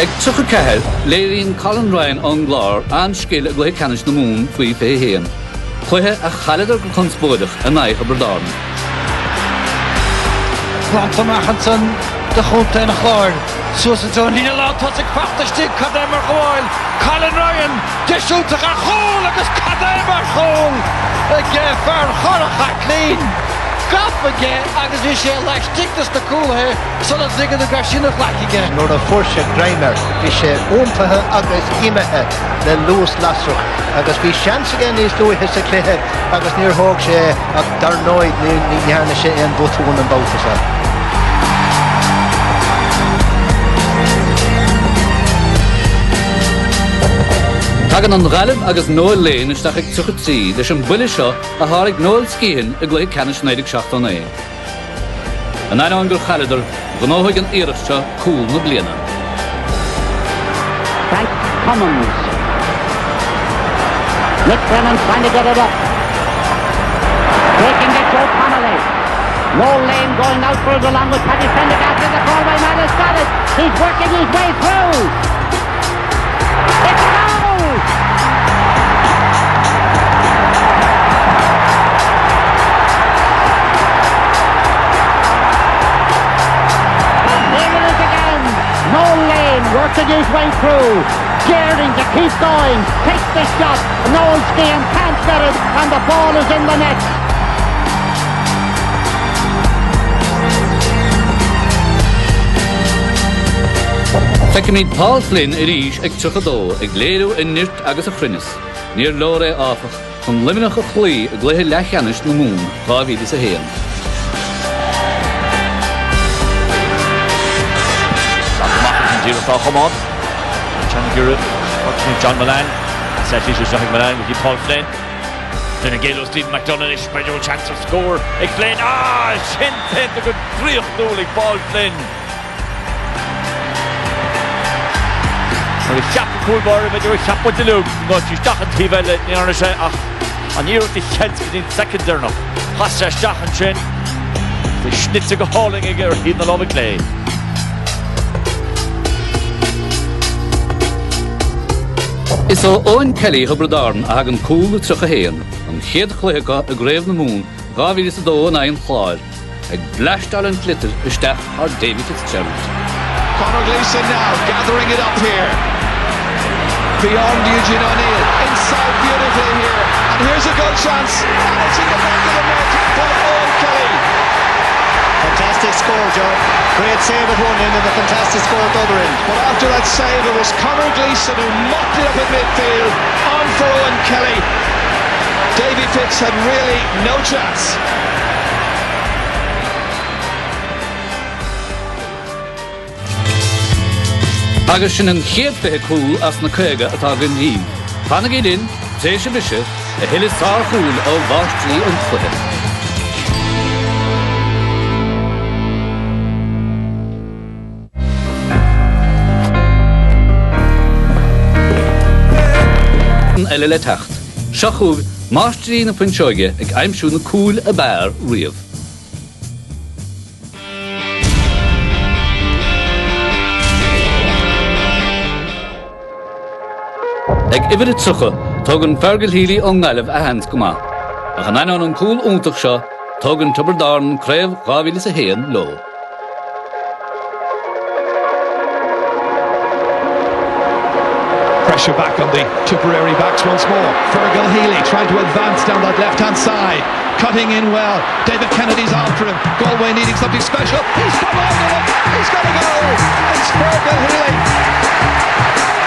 Ag tucha ceir léiríonn Colin Ryan an gláir an scéil a gluith canis na mún faoi fé héan. Chuthe a chaidir go chunspóideach a naith a bredáin. Plantamachchan de chunta na chláir. Susan ní látá ag fachtastí cadémar gháil. Colin Ryan deisiúteach a choil agus cadémar choil a ggé fear choracha clín. gaffaige agus bhí sé leistítas na cólathe sona sigad gar sinna leige. Nuair a fuór sé Greimer hí sé úntathe agus imethe le lús lasú, agus bhí seanige níos dúthe sa chluthe agus níorthg sé ag darnáid ní níheanna sé an botún an bbáta se. Tagan an galibh agus nóil léon isteach ag tuchatí leis an buile seo a tháinig nóil cían a gléid canis 9 é. An an gur chaidir gnáhaigh an iireachte cool na bliana. Frank Commons. Nick Brennan trying to get it up. Taking it to Connolly. Noel Lane going out for it along with Paddy in the man has got it. He's working his way through. It's working his way through. Daring to keep going. Takes the shot. Noel Skehan can't get it. And the ball is in the net. Feice míid Paul Flynn i ríis ag tuchadó ag léadú in nirt agus a chrinnes. Níor lór é áfach chun liminach a chlí a gluthe lechanis na mún cháhí is a héan. Díirtá chomán Changur John Milan Setí John Milan with Paul Flynn. Duna géú Steve McDonough is beidir chance of score. Ag Flynn á sin go tríochtúlaigh Paul Flynn. Seapúbar me dú seappa deú go tú stachan tíhile níarna sé ach an níú í chen dín secondar nach. Has sé stachan sin Tá snitse go háling ige ar hí na lá lé. Is ó óin Kelly ho bredáin a an cool trucha héan, an chéad chlécha a gréibh na mún gáhí is a dó an ein chláir, ag bleistal an glitter isteach ar David Fitzgerald. Conor Gleeson now gathering it up here. Beyond Eugene O'Neill. Inside beautifully here. And here's a goal chance. And it's in the back of the net for Eoin Kelly. Fantastic score, Joe. Great save at one end and a fantastic score at the other end. But after that save, it was Conor Gleeson who mopped it up in midfield. On for Eoin Kelly. Davy Fitz had really no chance. Agus sin an chéadbethe cool as na chuige atá gan hí. Panna gé din, té se bise a heile sá chuúil ó bhátrí an chuthe. eile le tacht. Seachúg máistrí na punseoige ag aimimsú na cúil a bear riamh. Ag ibre tucha tugann fergal híí an gáileh a hens gomá. A an aine an cúil úntaach seo tugann tubardáin créibh gáhíle a héan lo. Pressure back on the Tipperary backs once more. Fergal Healy trying to advance down that left-hand side. Cutting in well. David Kennedy's after him. Galway needing something special. He's got to go. It's Fergal Healy.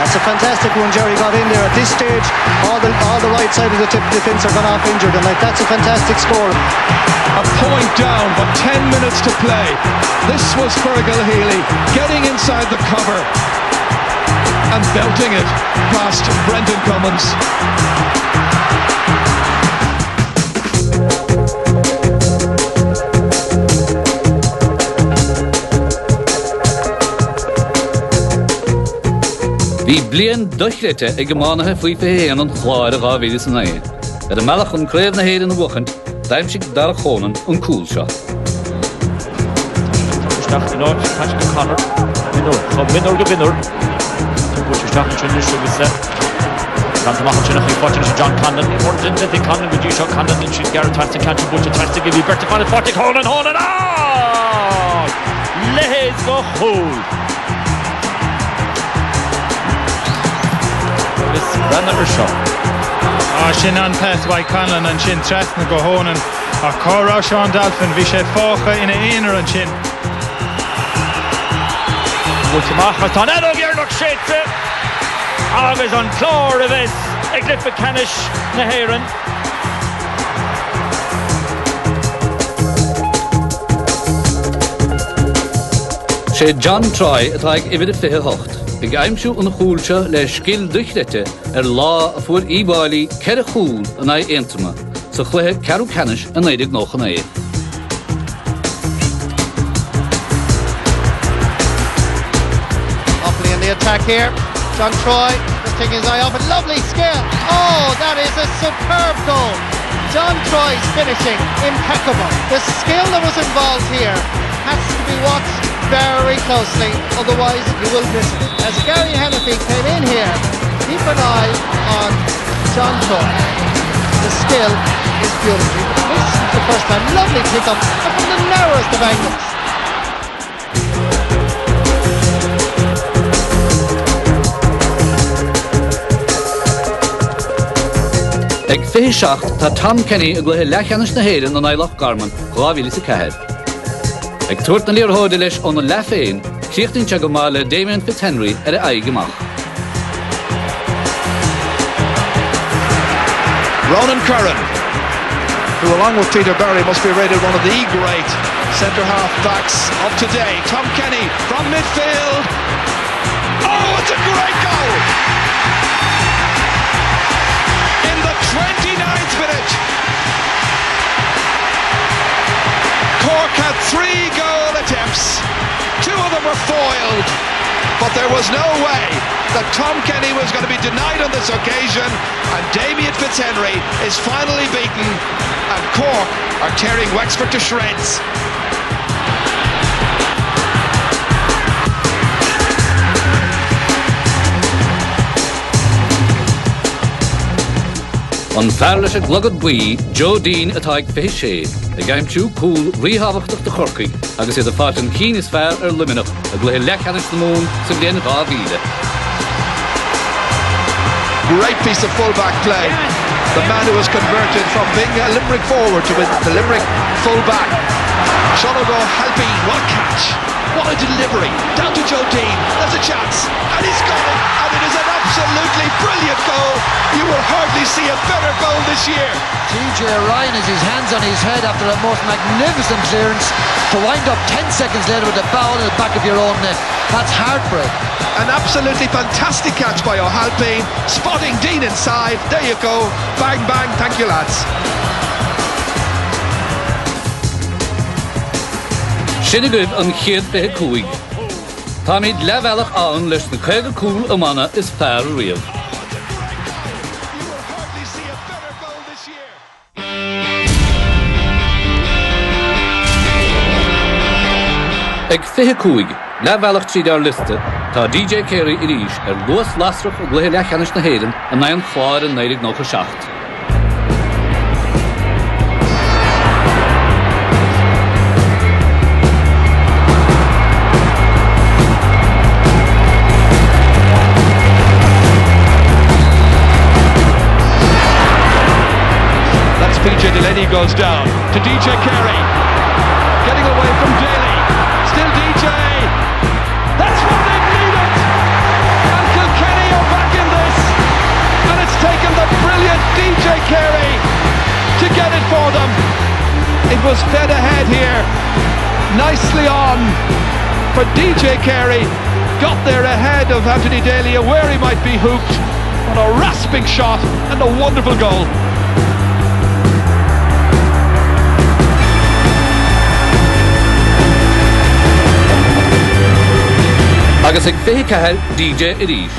That's a fantastic one Jerry got in there at this stage. All the all the right side of the tip defence are gone off injured and like that's a fantastic score. A point down but 10 minutes to play. This was Fergal Healy getting inside the cover and belting it past Brendan Cummins Bhí blion duchréite ag go mánathe faoi féhéan an chláir a gáhí san é. Ar a meach an créibh na héad an bhchant, daim si dar chonan an cúil seo. Stach den Nord Patrick Connor sinú Tá vinúr go vinúr bu staach sin agus Ganach sin nach fá John Cannon. Morton the Cannon go dú seo Cannon in sin gar tarte can bu testa gi bhí berta fan forti há an há á Lehéad go hól. Brenner seo. á sin an pethhaid canan an sin tresna go hónan a chorá seán dalfin bhí sé fácha ina éonar an sin. Búteach tá éarnach séte agus an chlár a bheits ag glyfa canis nahéan. sé John Troy atá ag idir fithe hocht. I gaiimsú an chúúlse le skill duchlete ar lá a fuair íbáilí ce a chúl an é éintama, sa chluthe ceú canis a néidir nóchan é. Opley in the attack here. John Troy just taking his eye off a lovely skill. Oh, that is a superb goal. John Troy's finishing impeccable. The skill that was involved here has to be watched very closely, otherwise you will miss it. As Gary Hanniffy came in here, keep an eye on John Troy. The skill is beautiful. This is the first time. Lovely pick up from the narrowest of angles. Ag fé seach tá tam Kenny a gluthe lechannis na héan an éilech garman chláhí sa ceir. Ag tuairt na líorthide leis ón na leféin, críochttainn te go má le Fitzhenry ar a aigeach. Ronan Curran, who along with Peter Barry must be rated one of the great centre half backs of today. Tom Kenny from midfield. Oh, it's a great goal! In the 29th minute, Cork had three goal attempts. Two of them were foiled, but there was no way that Tom Kenny was going to be denied on this occasion, and Damien Fitzhenry is finally beaten, and Cork are tearing Wexford to shreds. An fearle se glogad buí Joe Deane atá ag fé sé, i gaiimtú cool rihabhachtach de chorcaí agus iad a fá an cí is fearr ar luminach a gléir lechanis na mún sa déana ráhíide. Great piece of fullback play. The man who was converted from being a Limerick forward to the Limerick fullback. O'Gall helping, what a catch. What a delivery. Down to Joe Deane. There's a chance. And he's got it. And it is an absolutely brilliant goal. You will hardly see a better goal this year. TJ Ryan has his hands on his head after a most magnificent clearance to wind up 10 seconds later with a ball in the back of your own net. That's heartbreak. An absolutely fantastic catch by Ó hAilpín. Spotting Deane inside. There you go. Bang, bang. Thank you, lads. Sinna goibh an chéad be cuaig. Tá míad leheach an leis na chuige cúil amana is fear riamh. Eg fithe cuaig lehealach trí ar liste, Tá DJ Kerry i ríis ar luas lasrap a gluthe lechanne na héan a na an chláir an 9 nó 16. Delaney goes down to DJ Carey. Getting away from Daly. Still DJ. That's what they've needed. And Kilkenny are back in this. And it's taken the brilliant DJ Carey to get it for them. It was fed ahead here. Nicely on for DJ Carey. Got there ahead of Anthony Daly, aware he might be hooped. What a rasping shot and a wonderful goal. Agus ag fé ceir DJ i ríis.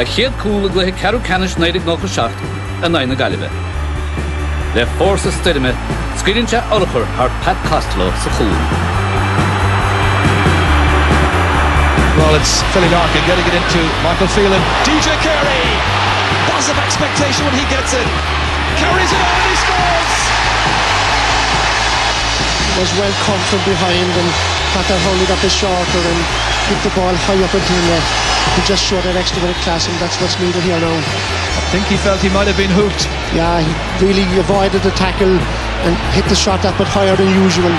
A chéad cool a gluthe ceú canis 9 nó seach a 9 galibeh. Le fórsa stuime scríonnte orchar ar Pat Costello sa chuún. Well, it's Philly Larkin getting it into Michael Phelan. DJ Carey! Buzz of expectation when he gets it. Carries it on and he scores! Was well come from behind and got that hurley up bit shorter and hit the ball high up into the net. He just showed an extra bit of class and that's what's needed here now. I think he felt he might have been hooked. Yeah, he really avoided the tackle and hit the shot that bit higher than usual.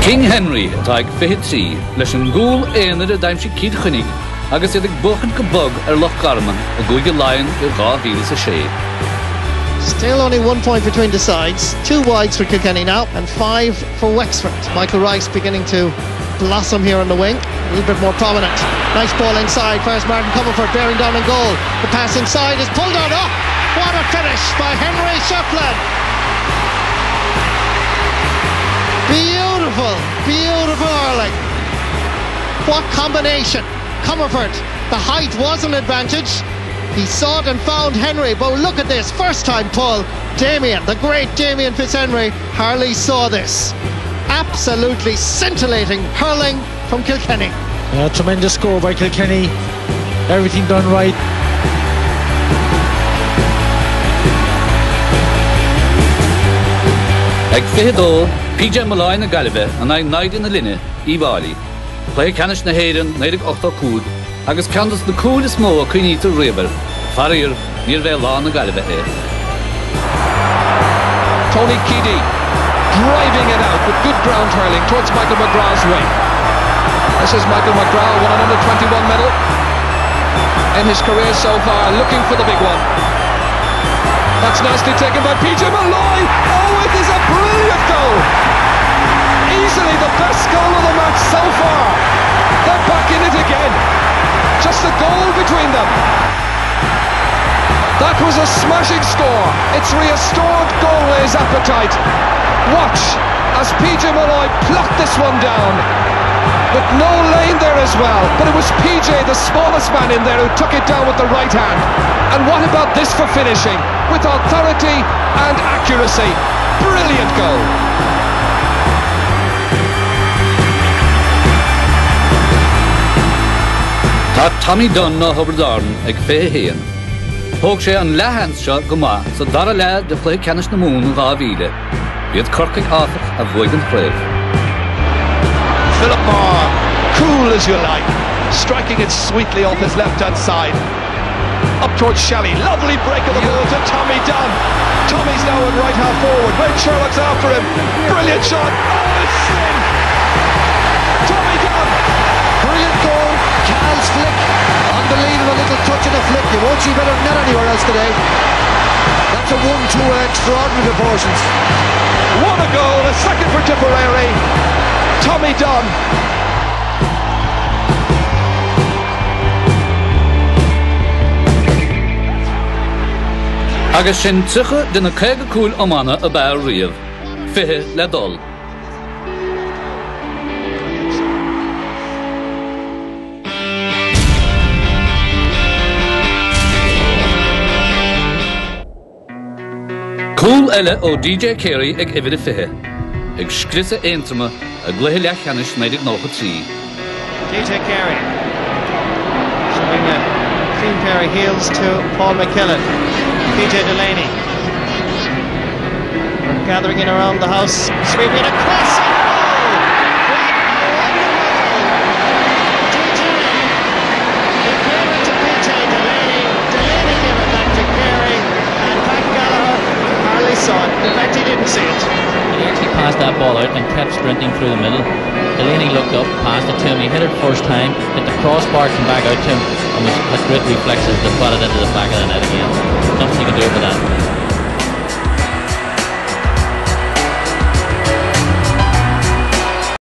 King Henry atá ag fití leis an gúil éanaad a daim si cíd chunig agus buchan go bog ar loch garman a goige sé. Still only one point between the sides. Two wides for Kilkenny now, and five for Wexford. Michael Rice beginning to blossom here on the wing, a little bit more prominent. Nice ball inside. First Martin Comerford bearing down in goal. The pass inside is pulled out. Oh, what a finish by Henry Shefflin. Beautiful, beautiful hurling. What combination. Comerford, the height was an advantage. He sought and found Henry, but look at this. First time pull. Damien, the great Damien Fitzhenry, hardly saw this. Absolutely scintillating hurling from Kilkenny. Yeah, tremendous score by Kilkenny. Everything done right. Ag fidó PJ Maláin na galibeh an ag naid in na linne íbáí. Lé canis na héan 9 8 cúd agus candas na cúil is mó a chunítar riber, Farir níor bheith lá na galibeh é. Tony Keady driving it out with good ground hurling towards Michael McGrath's way. This is Michael McGraw, won an under 21 medal in his career so far, looking for the big one. That's nicely taken by PJ Molloy. Oh, it is a brilliant goal. Easily the best goal of the match so far. They're back in it again. Just a goal between them. That was a smashing score. It's restored Galway's appetite. Watch as PJ Molloy plucked this one down. With Noel Lane there as well. But it was PJ, the smallest man in there, who took it down with the right hand. And what about this for finishing? With authority and accuracy. Brilliant goal. Tá Tommy Dunne ná Hubbardán ag fé héan. Thóg sé an lehanseo go má sa dar le de lé cenis na mún gá bhíle. Bíad corcaigh áfach a bhhuiigan chléibh. Philip Maher, cool as you like, striking it sweetly off his left-hand side. Up towards Shelly, lovely break of the ball to Tommy Dunne. Tommy's now in right half forward. Wayne Sherlock's after him. Brilliant shot. Oh, it's in. Cal's flick. Unbelievable little touch of the flick. You won't see better than that anywhere else today. That's a one-two extraordinary proportions. What a goal. A second for Tipperary. Tommy Dunne. Agus sin tucha duna chéige cúil ammána a b riamh, fithe le dul. Cúil eile ó DJ Carey ag ihid a fithe, ag scrisa éintama a lechanis méidir nócha trí. DJ Carey showing a clean pair of heels to Paul McKillen. PJ Delaney gathering in around the house, sweeping across. Saw it. In fact, he didn't see it. He actually passed that ball out and kept sprinting through the middle. Delaney looked up, passed it to him. He hit it first time, hit the crossbar, came back out to him, and was had great reflexes to it into the back of the net again. Nothing you can do for that.